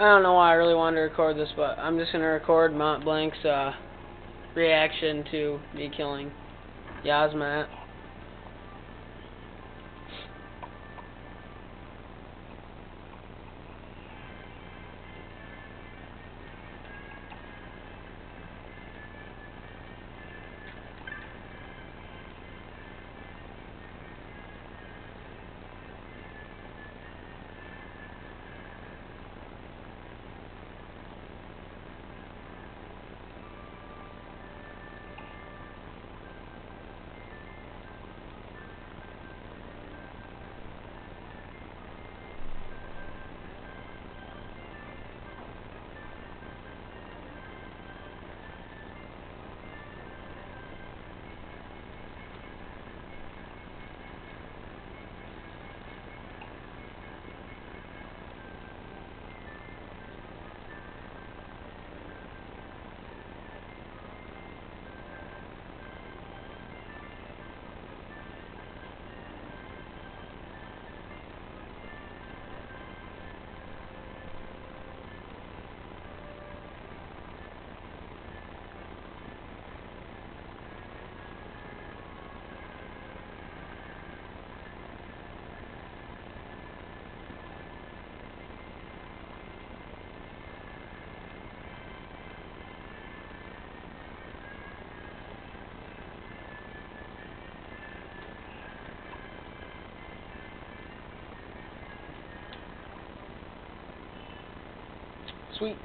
I don't know why I really wanted to record this, but I'm just gonna record Montblanc's uh, reaction to me killing Yiazmat. Sweet.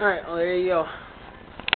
Alright, well oh, there you go.